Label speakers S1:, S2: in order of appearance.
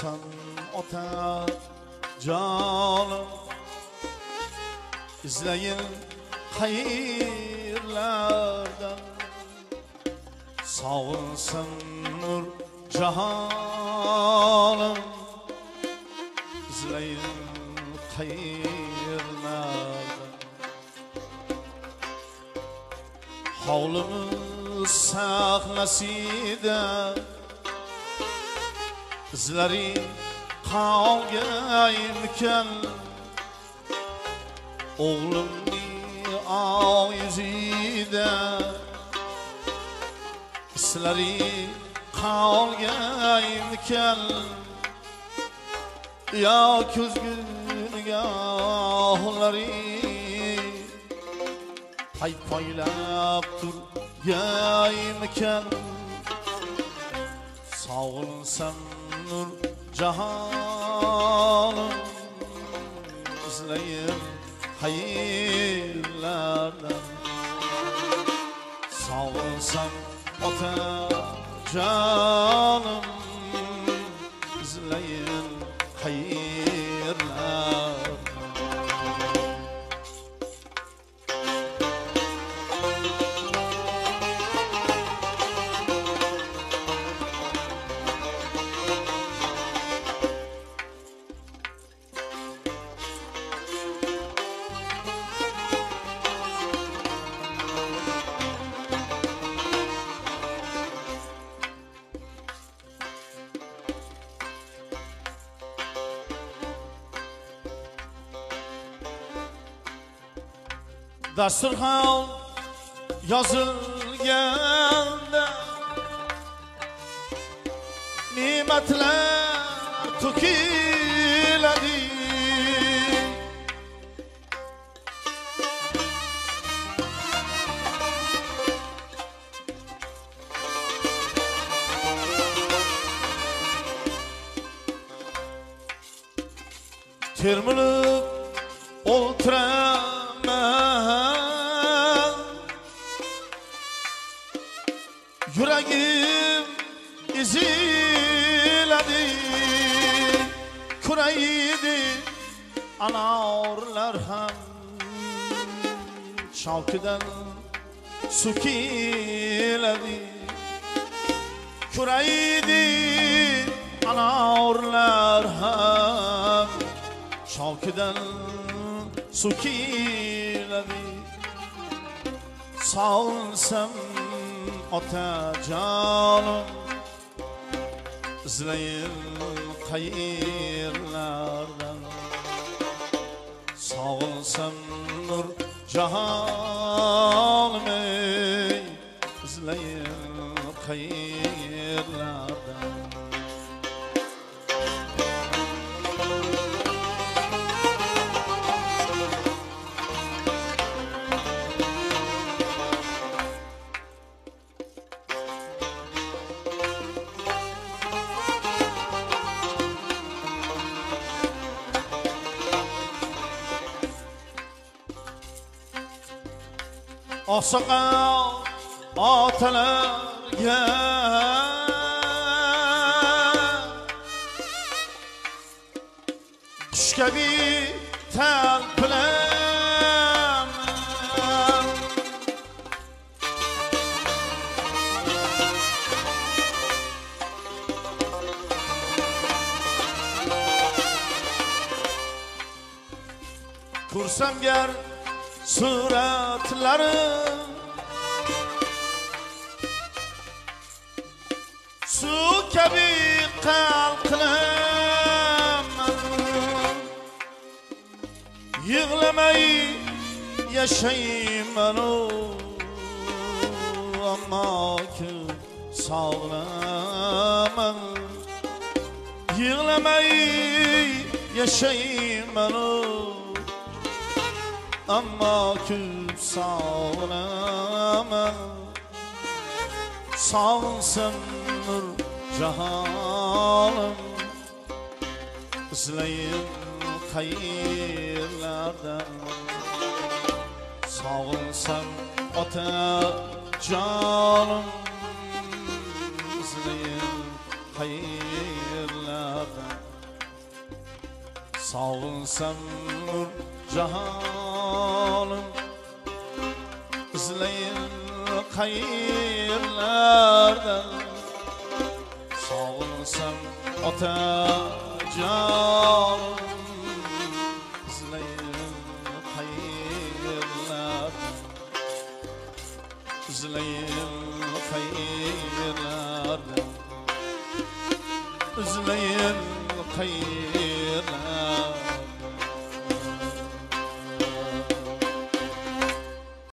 S1: sog'insan ota jonim izlayin qayerlardan sog'insan nur jahonim izlayin qayerlardan hovlimiz sahnasida izlaring qolganmikan o'g'limning oq yuzida islaring qolganmikan yo ko'zgu nigohlaring pay poylab turgaymikan sog'insam nur jahonim izlayim hayırlardan sog'insam ota jonim izlayim dasturxon yozilganda ne'matlar to'kiladi termilib o'tiraman yuragim eziladi kuraydi anorlar ham. Shavkidan suv keladi kuraydi anorlar ham. Shavkidan suv sog'insam otajonim izlayin qayerlardan? Sog'insam nur jahonim izlayin qayerlardan oqsoqol otalarga qush kabi talpinaman ko'rsam gar suratlarim suv kabi qalqinaman yig'lamay yashaymanu ammo ki sog'laman yig'lamay yashaymanu ammo ko'p sog'laman sog'insin nur jahonim izlayin qayerlardan sog'insam ota jonim izlayin qayerlardan Sağınsam nur cahanım İzleyin hayırlardan Sağınsam ata canım hayırlardan İzleyin hayırlardan